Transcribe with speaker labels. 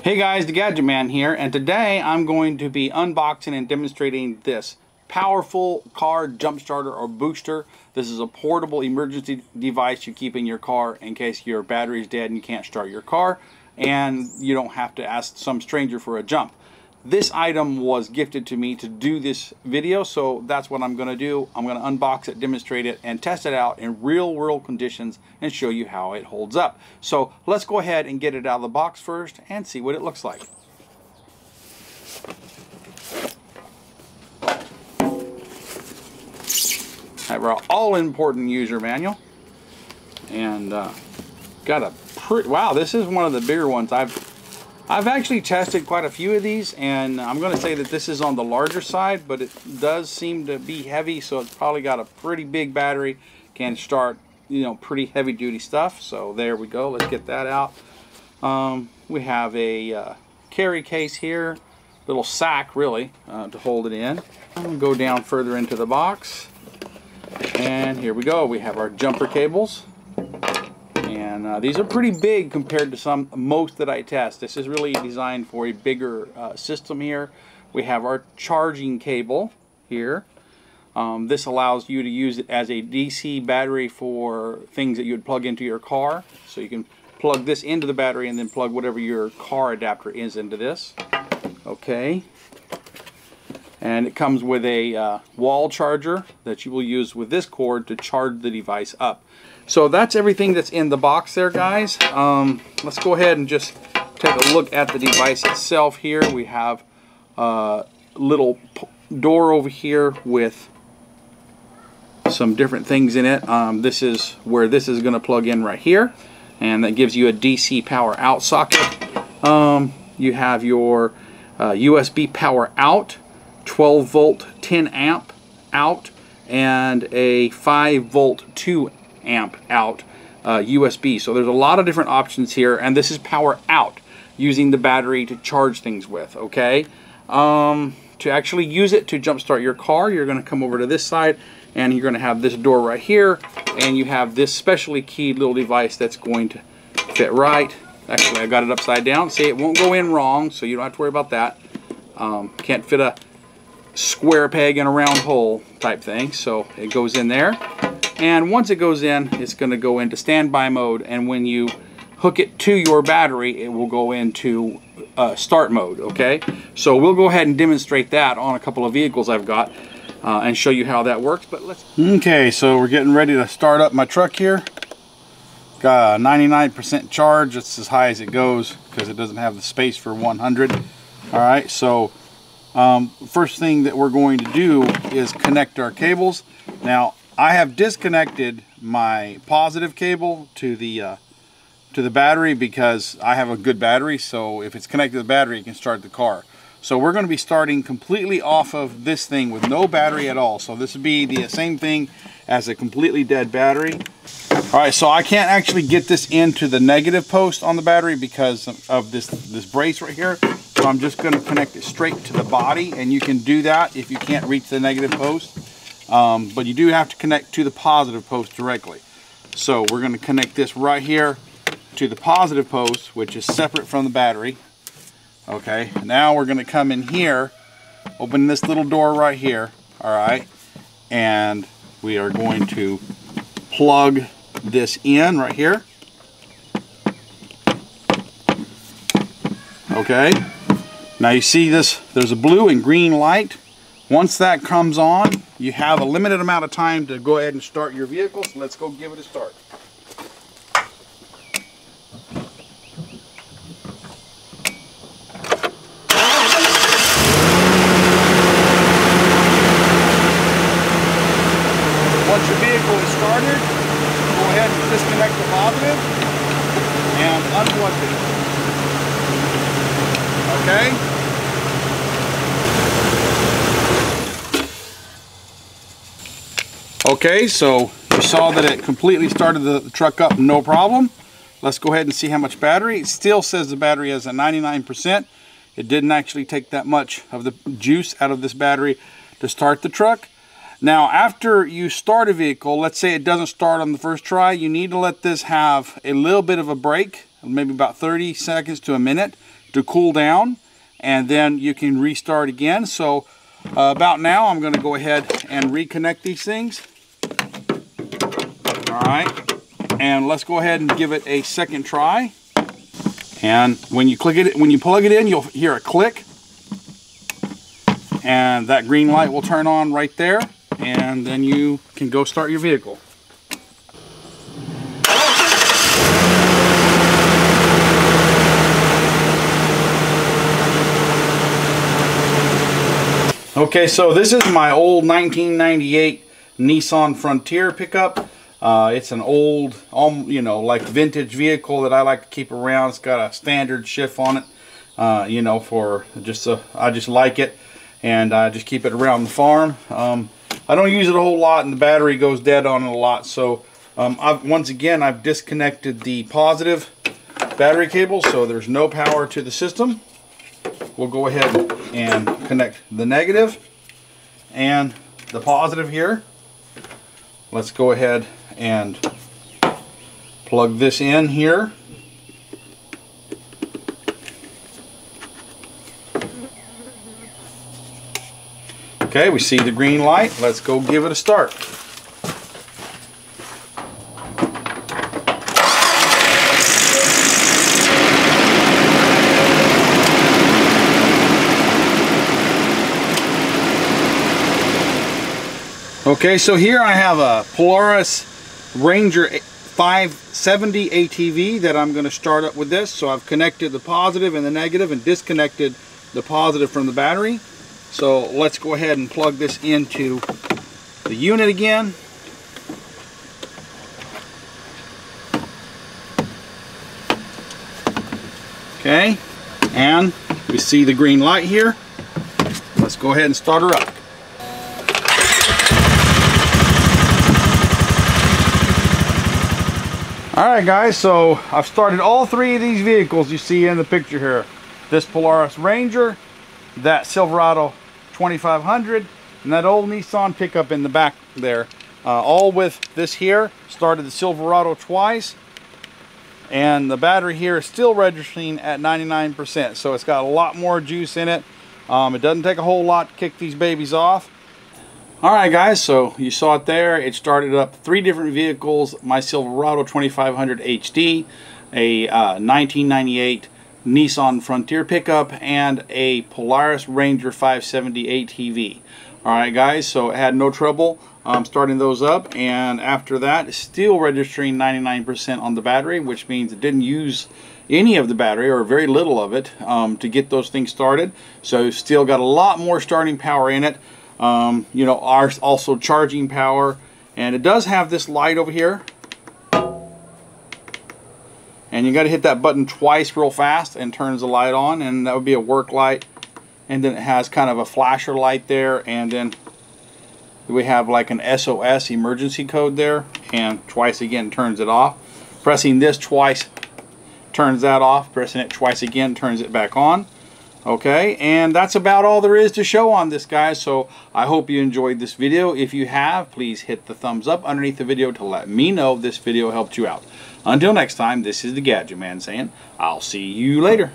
Speaker 1: Hey guys, the Gadget Man here, and today I'm going to be unboxing and demonstrating this powerful car jump starter or booster. This is a portable emergency device you keep in your car in case your battery is dead and you can't start your car, and you don't have to ask some stranger for a jump. This item was gifted to me to do this video, so that's what I'm going to do. I'm going to unbox it, demonstrate it, and test it out in real world conditions and show you how it holds up. So let's go ahead and get it out of the box first and see what it looks like. I have our all-important user manual and uh, got a pretty wow this is one of the bigger ones I've I've actually tested quite a few of these and I'm going to say that this is on the larger side but it does seem to be heavy so it's probably got a pretty big battery can start you know pretty heavy duty stuff. So there we go. Let's get that out. Um, we have a uh, carry case here little sack really uh, to hold it in. Go down further into the box. And here we go. We have our jumper cables uh, these are pretty big compared to some most that I test. This is really designed for a bigger uh, system here. We have our charging cable here. Um, this allows you to use it as a DC battery for things that you would plug into your car. So you can plug this into the battery and then plug whatever your car adapter is into this. Okay. And it comes with a uh, wall charger that you will use with this cord to charge the device up. So that's everything that's in the box there, guys. Um, let's go ahead and just take a look at the device itself here. We have a little door over here with some different things in it. Um, this is where this is going to plug in right here. And that gives you a DC power out socket. Um, you have your uh, USB power out, 12 volt 10 amp out, and a 5 volt 2 amp out uh, USB. So there's a lot of different options here, and this is power out using the battery to charge things with, okay? Um, to actually use it to jumpstart your car, you're going to come over to this side, and you're going to have this door right here, and you have this specially keyed little device that's going to fit right. Actually, I got it upside down. See, it won't go in wrong, so you don't have to worry about that. Um, can't fit a square peg in a round hole type thing, so it goes in there. And once it goes in, it's going to go into standby mode. And when you hook it to your battery, it will go into uh, start mode, okay? So we'll go ahead and demonstrate that on a couple of vehicles I've got uh, and show you how that works. But let's. Okay, so we're getting ready to start up my truck here. Got a 99% charge. It's as high as it goes because it doesn't have the space for 100. All right, so um, first thing that we're going to do is connect our cables. Now, I have disconnected my positive cable to the uh, to the battery because I have a good battery. So if it's connected to the battery it can start the car. So we're going to be starting completely off of this thing with no battery at all. So this would be the same thing as a completely dead battery. Alright so I can't actually get this into the negative post on the battery because of this this brace right here so I'm just going to connect it straight to the body and you can do that if you can't reach the negative post um, but you do have to connect to the positive post directly. So we're going to connect this right here to the positive post, which is separate from the battery. Okay, now we're going to come in here, open this little door right here, all right, and we are going to plug this in right here. Okay, now you see this, there's a blue and green light. Once that comes on, you have a limited amount of time to go ahead and start your vehicle, so let's go give it a start. Once your vehicle is started, go ahead and disconnect the positive and unplug it. Okay? Okay, so you saw that it completely started the, truck up no problem. Let's go ahead and see how much battery. It still says the battery has a 99%. It didn't actually take that much of the juice out of this battery to start the truck. Now, after you start a vehicle, let's say it doesn't start on the first try, you need to let this have a little bit of a break, maybe about 30 seconds to a minute, to cool down and then you can restart again. So uh, about now I'm going to go ahead and reconnect these things. All right, and let's go ahead and give it a second try. And when you click it, when you plug it in, you'll hear a click. And that green light will turn on right there. And then you can go start your vehicle. Okay, so this is my old 1998 Nissan Frontier pickup. Uh, it's an old, um, you know, like vintage vehicle that I like to keep around. It's got a standard shift on it, uh, you know, for just, a, I just like it. And I just keep it around the farm. Um, I don't use it a whole lot and the battery goes dead on it a lot. So um, I've, once again, I've disconnected the positive battery cable so there's no power to the system we'll go ahead and connect the negative and the positive here. Let's go ahead and plug this in here. Okay, we see the green light. Let's go give it a start. Okay, so here I have a Polaris Ranger 570 ATV that I'm going to start up with this. So I've connected the positive and the negative and disconnected the positive from the battery. So let's go ahead and plug this into the unit again. Okay, and we see the green light here. Let's go ahead and start her up. Alright guys, so I've started all three of these vehicles you see in the picture here. This Polaris Ranger, that Silverado 2500, and that old Nissan pickup in the back there. Uh, all with this here. Started the Silverado twice. And the battery here is still registering at 99%. So it's got a lot more juice in it. Um, it doesn't take a whole lot to kick these babies off. Alright guys, so you saw it there. It started up three different vehicles. My Silverado 2500 HD, a uh, 1998 Nissan Frontier pickup, and a Polaris Ranger 570 ATV. Alright guys, so it had no trouble um, starting those up. And after that, still registering 99% on the battery, which means it didn't use any of the battery or very little of it um, to get those things started. So still got a lot more starting power in it. Um, you know, are also charging power. And it does have this light over here. And you got to hit that button twice real fast and turns the light on. And that would be a work light. And then it has kind of a flasher light there. And then we have like an SOS emergency code there. And twice again turns it off. Pressing this twice turns that off. Pressing it twice again turns it back on. Okay, and that's about all there is to show on this, guys. So I hope you enjoyed this video. If you have, please hit the thumbs up underneath the video to let me know this video helped you out. Until next time, this is the Gadget Man saying, I'll see you later.